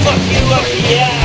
fuck you up, yeah.